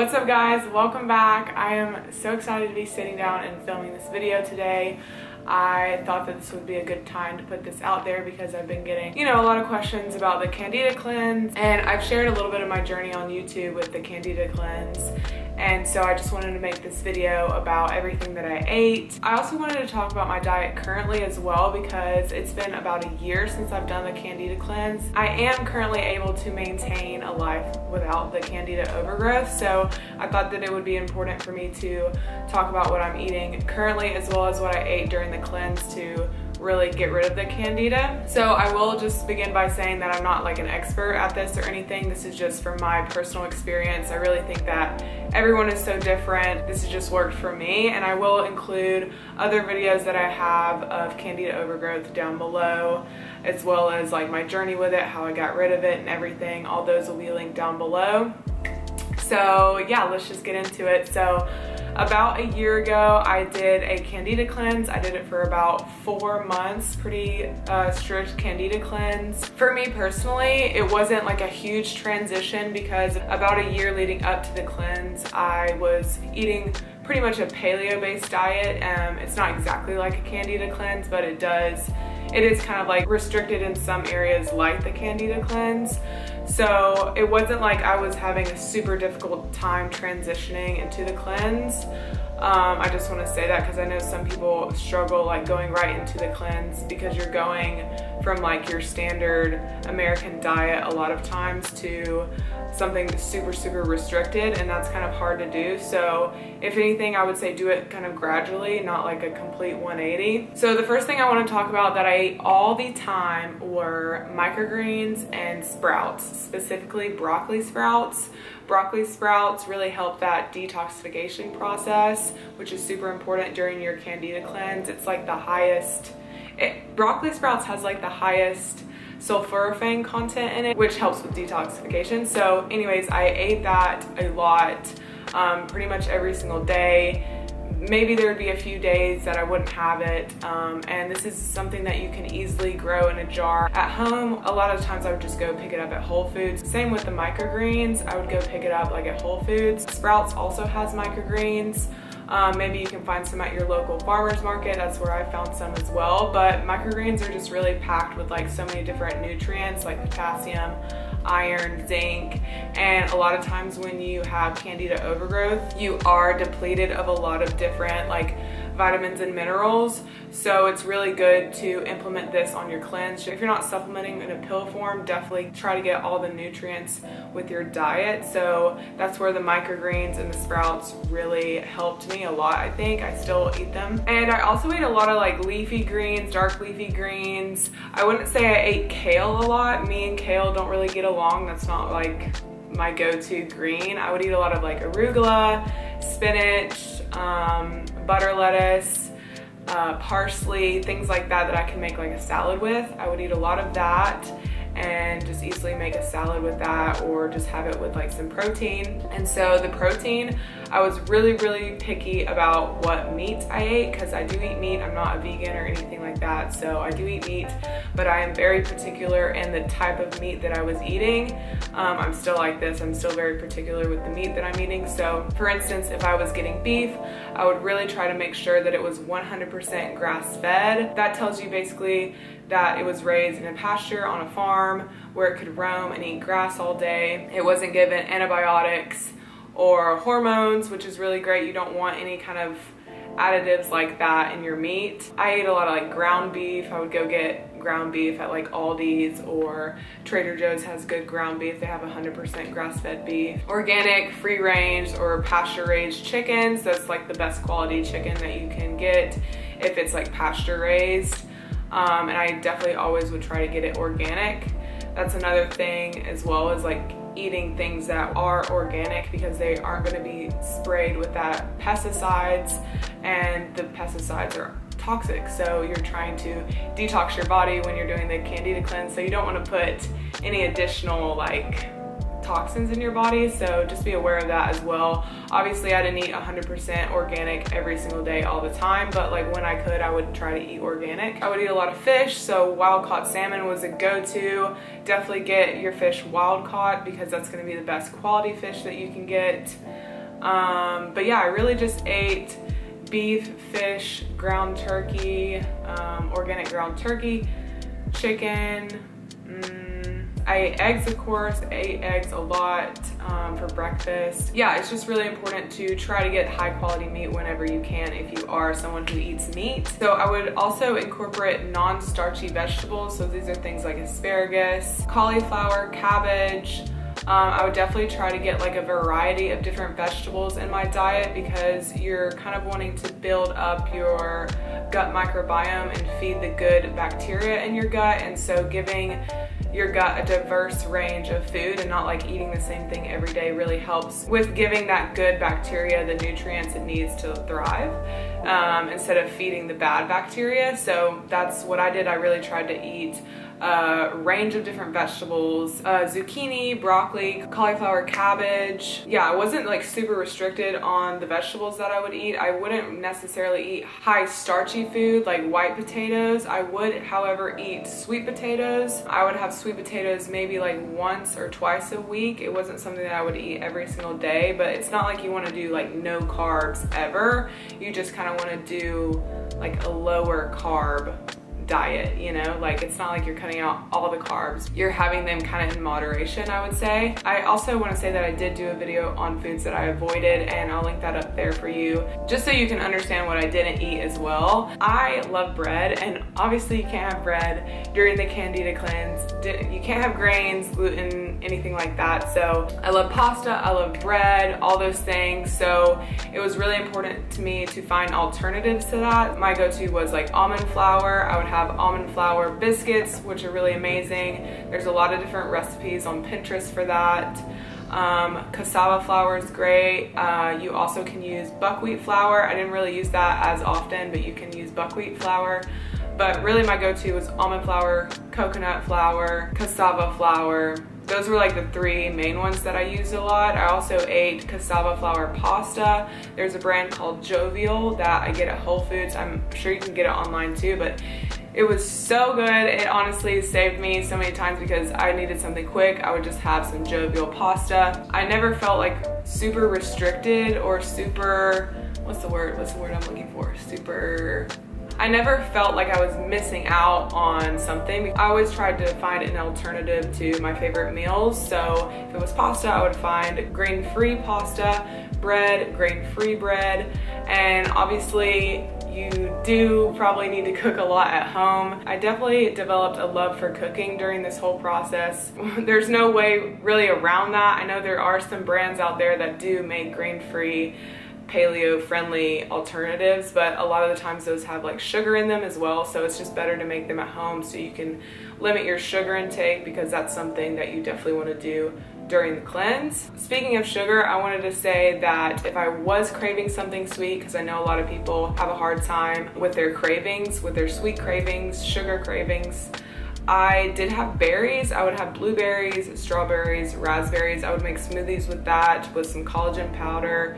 What's up guys? Welcome back. I am so excited to be sitting down and filming this video today. I thought that this would be a good time to put this out there because I've been getting, you know, a lot of questions about the Candida cleanse and I've shared a little bit of my journey on YouTube with the Candida cleanse and so I just wanted to make this video about everything that I ate. I also wanted to talk about my diet currently as well because it's been about a year since I've done the Candida cleanse. I am currently able to maintain a life without the Candida overgrowth, so I thought that it would be important for me to talk about what I'm eating currently as well as what I ate during the cleanse to really get rid of the candida. So I will just begin by saying that I'm not like an expert at this or anything. This is just from my personal experience. I really think that everyone is so different. This has just worked for me and I will include other videos that I have of candida overgrowth down below as well as like my journey with it, how I got rid of it and everything. All those will be linked down below. So yeah, let's just get into it. So about a year ago, I did a candida cleanse. I did it for about four months, pretty uh, strict candida cleanse. For me personally, it wasn't like a huge transition because about a year leading up to the cleanse, I was eating pretty much a paleo-based diet. Um, it's not exactly like a candida cleanse, but it does, it is kind of like restricted in some areas like the candida cleanse. So it wasn't like I was having a super difficult time transitioning into the cleanse. Um, I just want to say that because I know some people struggle like going right into the cleanse because you're going from like your standard American diet a lot of times to something super, super restricted and that's kind of hard to do. So if anything, I would say do it kind of gradually, not like a complete 180. So the first thing I want to talk about that I ate all the time were microgreens and sprouts, specifically broccoli sprouts. Broccoli sprouts really help that detoxification process, which is super important during your candida cleanse. It's like the highest, it, broccoli sprouts has like the highest sulforaphane content in it, which helps with detoxification. So anyways, I ate that a lot, um, pretty much every single day maybe there would be a few days that I wouldn't have it. Um, and this is something that you can easily grow in a jar. At home, a lot of times I would just go pick it up at Whole Foods. Same with the microgreens, I would go pick it up like at Whole Foods. Sprouts also has microgreens. Um, maybe you can find some at your local farmer's market. That's where I found some as well. But microgreens are just really packed with like so many different nutrients like potassium, iron, zinc, and a lot of times when you have candida overgrowth, you are depleted of a lot of different like vitamins and minerals. So it's really good to implement this on your cleanse. If you're not supplementing in a pill form, definitely try to get all the nutrients with your diet. So that's where the microgreens and the sprouts really helped me a lot, I think. I still eat them. And I also ate a lot of like leafy greens, dark leafy greens. I wouldn't say I ate kale a lot. Me and kale don't really get along. That's not like my go-to green. I would eat a lot of like arugula, spinach, um, butter lettuce, uh, parsley, things like that that I can make like a salad with. I would eat a lot of that and just easily make a salad with that or just have it with like some protein. And so the protein, I was really, really picky about what meat I ate because I do eat meat. I'm not a vegan or anything like that. So I do eat meat, but I am very particular in the type of meat that I was eating. Um, I'm still like this. I'm still very particular with the meat that I'm eating. So for instance, if I was getting beef, I would really try to make sure that it was 100% grass fed. That tells you basically that it was raised in a pasture on a farm where it could roam and eat grass all day. It wasn't given antibiotics or hormones, which is really great. You don't want any kind of additives like that in your meat. I ate a lot of like ground beef. I would go get ground beef at like Aldi's or Trader Joe's has good ground beef. They have 100% grass-fed beef. Organic, free range or pasture raised chickens. That's like the best quality chicken that you can get if it's like pasture raised um, and I definitely always would try to get it organic. That's another thing as well as like eating things that are organic because they aren't going to be sprayed with that pesticides and the pesticides are toxic. So you're trying to detox your body when you're doing the candida cleanse. So you don't want to put any additional like toxins in your body, so just be aware of that as well. Obviously, I didn't eat 100% organic every single day all the time, but like when I could, I would try to eat organic. I would eat a lot of fish, so wild caught salmon was a go-to. Definitely get your fish wild caught because that's gonna be the best quality fish that you can get. Um, but yeah, I really just ate beef, fish, ground turkey, um, organic ground turkey, chicken, mm, I ate eggs, of course. I ate eggs a lot um, for breakfast. Yeah, it's just really important to try to get high quality meat whenever you can if you are someone who eats meat. So I would also incorporate non-starchy vegetables. So these are things like asparagus, cauliflower, cabbage, um, I would definitely try to get like a variety of different vegetables in my diet because you're kind of wanting to build up your gut microbiome and feed the good bacteria in your gut. And so giving your gut a diverse range of food and not like eating the same thing every day really helps with giving that good bacteria the nutrients it needs to thrive um, instead of feeding the bad bacteria. So that's what I did. I really tried to eat a range of different vegetables, uh, zucchini, broccoli, cauliflower, cabbage. Yeah, I wasn't like super restricted on the vegetables that I would eat. I wouldn't necessarily eat high starchy food like white potatoes. I would, however, eat sweet potatoes. I would have sweet potatoes maybe like once or twice a week. It wasn't something that I would eat every single day, but it's not like you want to do like no carbs ever. You just kind of want to do like a lower carb diet, you know? Like it's not like you're cutting out all the carbs. You're having them kind of in moderation, I would say. I also want to say that I did do a video on foods that I avoided and I'll link that up there for you just so you can understand what I didn't eat as well. I love bread and obviously you can't have bread during the Candida cleanse. You can't have grains, gluten, anything like that. So I love pasta, I love bread, all those things. So it was really important to me to find alternatives to that. My go-to was like almond flour. I would have almond flour biscuits, which are really amazing. There's a lot of different recipes on Pinterest for that. Um, cassava flour is great. Uh, you also can use buckwheat flour. I didn't really use that as often, but you can use buckwheat flour. But really my go-to was almond flour, coconut flour, cassava flour, those were like the three main ones that I used a lot. I also ate cassava flour pasta. There's a brand called Jovial that I get at Whole Foods. I'm sure you can get it online too, but it was so good. It honestly saved me so many times because I needed something quick. I would just have some jovial pasta. I never felt like super restricted or super, what's the word? What's the word I'm looking for? Super I never felt like I was missing out on something. I always tried to find an alternative to my favorite meals. So if it was pasta, I would find grain-free pasta, bread, grain-free bread, and obviously you do probably need to cook a lot at home. I definitely developed a love for cooking during this whole process. There's no way really around that. I know there are some brands out there that do make grain-free paleo friendly alternatives but a lot of the times those have like sugar in them as well so it's just better to make them at home so you can limit your sugar intake because that's something that you definitely want to do during the cleanse. Speaking of sugar, I wanted to say that if I was craving something sweet, because I know a lot of people have a hard time with their cravings, with their sweet cravings, sugar cravings, I did have berries. I would have blueberries, strawberries, raspberries. I would make smoothies with that, with some collagen powder,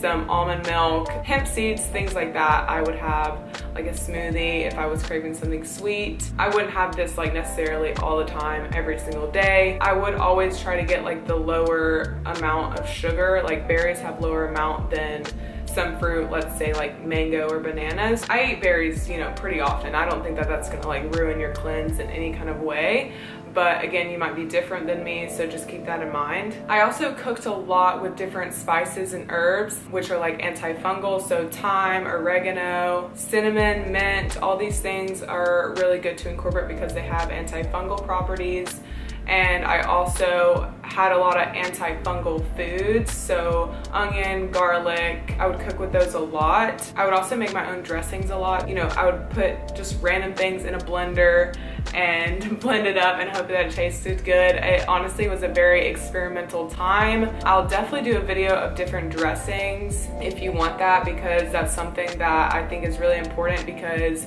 some almond milk, hemp seeds, things like that. I would have like a smoothie if I was craving something sweet. I wouldn't have this like necessarily all the time every single day. I would always try to get like the lower amount of sugar. Like berries have lower amount than some fruit, let's say like mango or bananas. I eat berries, you know, pretty often. I don't think that that's gonna like ruin your cleanse in any kind of way but again you might be different than me so just keep that in mind. I also cooked a lot with different spices and herbs which are like antifungal so thyme oregano cinnamon mint all these things are really good to incorporate because they have antifungal properties. And I also had a lot of antifungal foods so onion garlic I would cook with those a lot. I would also make my own dressings a lot. You know I would put just random things in a blender and blend it up and hope that it tasted good it honestly was a very experimental time I'll definitely do a video of different dressings if you want that because that's something that I think is really important because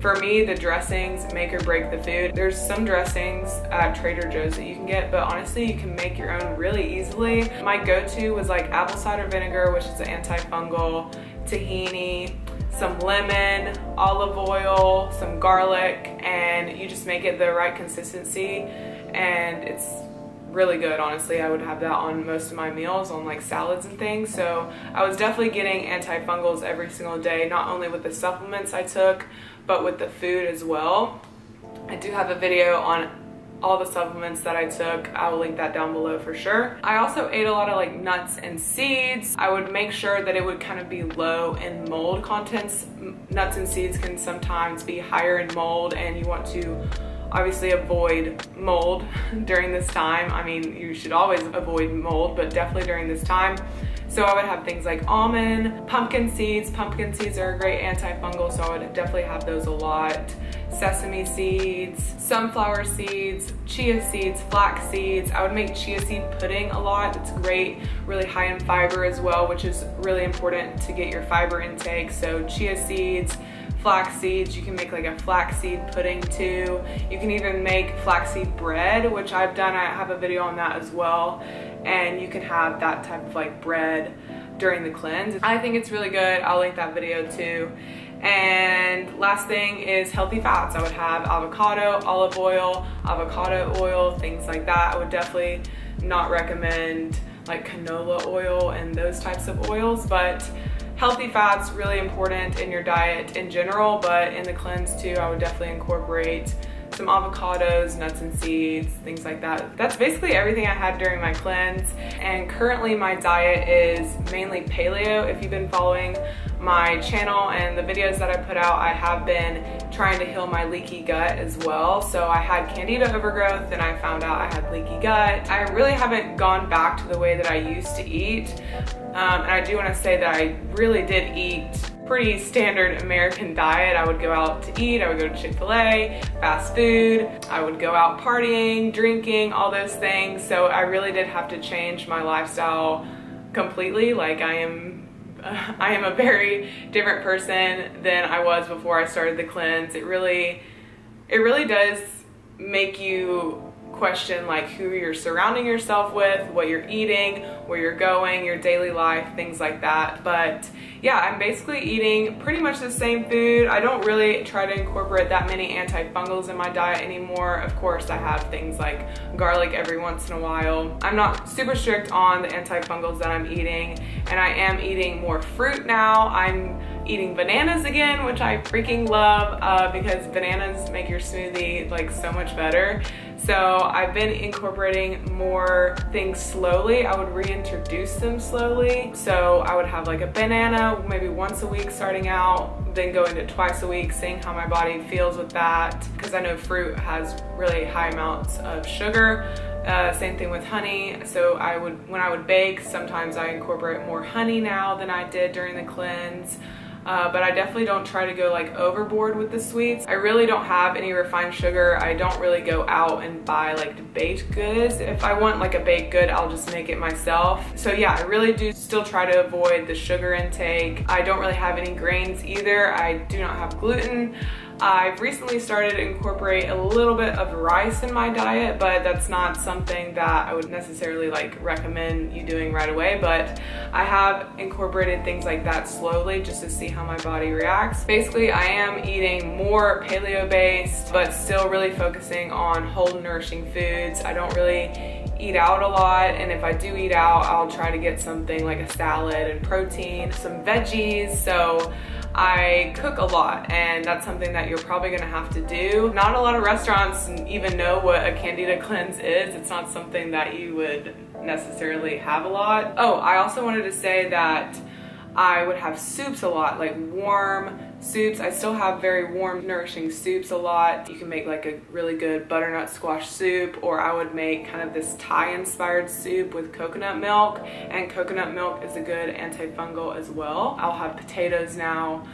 for me, the dressings make or break the food. There's some dressings at Trader Joe's that you can get, but honestly, you can make your own really easily. My go-to was like apple cider vinegar, which is an antifungal, tahini, some lemon, olive oil, some garlic, and you just make it the right consistency. And it's really good honestly. I would have that on most of my meals on like salads and things. So i was definitely getting antifungals every single day not only with the supplements i took but with the food as well. I do have a video on all the supplements that I took. I will link that down below for sure. I also ate a lot of like nuts and seeds. I would make sure that it would kind of be low in mold contents. Nuts and seeds can sometimes be higher in mold and you want to obviously avoid mold during this time. I mean, you should always avoid mold, but definitely during this time. So I would have things like almond, pumpkin seeds. Pumpkin seeds are a great antifungal, so I would definitely have those a lot. Sesame seeds, sunflower seeds, chia seeds, flax seeds. I would make chia seed pudding a lot. It's great, really high in fiber as well, which is really important to get your fiber intake. So chia seeds, flax seeds. You can make like a flaxseed pudding too. You can even make flaxseed bread, which I've done. I have a video on that as well. And you can have that type of like bread during the cleanse. I think it's really good. I'll link that video too. And last thing is healthy fats. I would have avocado, olive oil, avocado oil, things like that. I would definitely not recommend like canola oil and those types of oils, but healthy fats really important in your diet in general, but in the cleanse too, I would definitely incorporate some avocados, nuts and seeds, things like that. That's basically everything I had during my cleanse. And currently my diet is mainly paleo. If you've been following my channel and the videos that I put out, I have been trying to heal my leaky gut as well. So I had candida overgrowth and I found out I had leaky gut. I really haven't gone back to the way that I used to eat. Um, and I do want to say that I really did eat pretty standard American diet. I would go out to eat, I would go to Chick-fil-A, fast food, I would go out partying, drinking, all those things. So I really did have to change my lifestyle completely. Like I am I am a very different person than I was before I started the cleanse. It really it really does make you question like who you're surrounding yourself with, what you're eating, where you're going, your daily life, things like that. But yeah, I'm basically eating pretty much the same food. I don't really try to incorporate that many antifungals in my diet anymore. Of course, I have things like garlic every once in a while. I'm not super strict on the antifungals that I'm eating and I am eating more fruit now. I'm eating bananas again, which I freaking love uh, because bananas make your smoothie like so much better. So I've been incorporating more things slowly. I would reintroduce them slowly. So I would have like a banana maybe once a week starting out, then go into twice a week, seeing how my body feels with that. Because I know fruit has really high amounts of sugar. Uh, same thing with honey. So I would, when I would bake, sometimes I incorporate more honey now than I did during the cleanse. Uh, but I definitely don't try to go like overboard with the sweets. I really don't have any refined sugar. I don't really go out and buy like baked goods. If I want like a baked good, I'll just make it myself. So yeah, I really do still try to avoid the sugar intake. I don't really have any grains either. I do not have gluten. I've recently started to incorporate a little bit of rice in my diet, but that's not something that I would necessarily like recommend you doing right away, but I have incorporated things like that slowly just to see how my body reacts. Basically, I am eating more paleo-based, but still really focusing on whole nourishing foods. I don't really eat out a lot and if I do eat out I'll try to get something like a salad and protein some veggies so I cook a lot and that's something that you're probably gonna have to do. Not a lot of restaurants even know what a candida cleanse is. It's not something that you would necessarily have a lot. Oh, I also wanted to say that I would have soups a lot, like warm soups. I still have very warm, nourishing soups a lot. You can make like a really good butternut squash soup, or I would make kind of this Thai inspired soup with coconut milk, and coconut milk is a good antifungal as well. I'll have potatoes now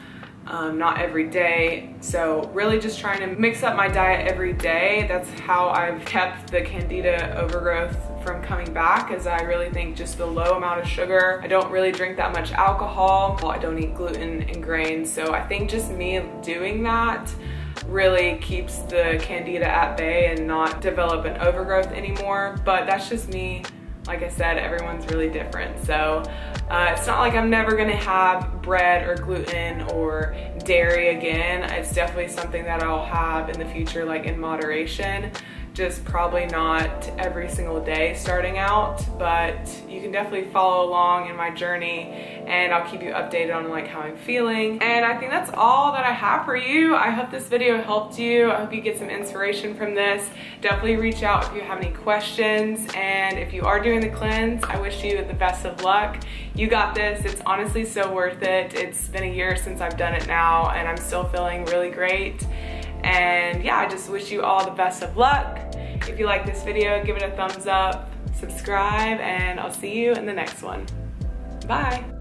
um, not every day. So really just trying to mix up my diet every day. That's how I've kept the candida overgrowth from coming back as I really think just the low amount of sugar. I don't really drink that much alcohol. I don't eat gluten and grains. So I think just me doing that really keeps the candida at bay and not develop an overgrowth anymore. But that's just me like I said, everyone's really different. So uh, it's not like I'm never gonna have bread or gluten or dairy again. It's definitely something that I'll have in the future, like in moderation just probably not every single day starting out, but you can definitely follow along in my journey and I'll keep you updated on like how I'm feeling. And I think that's all that I have for you. I hope this video helped you. I hope you get some inspiration from this. Definitely reach out if you have any questions. And if you are doing the cleanse, I wish you the best of luck. You got this. It's honestly so worth it. It's been a year since I've done it now and I'm still feeling really great. And yeah, I just wish you all the best of luck. If you like this video, give it a thumbs up, subscribe, and I'll see you in the next one. Bye.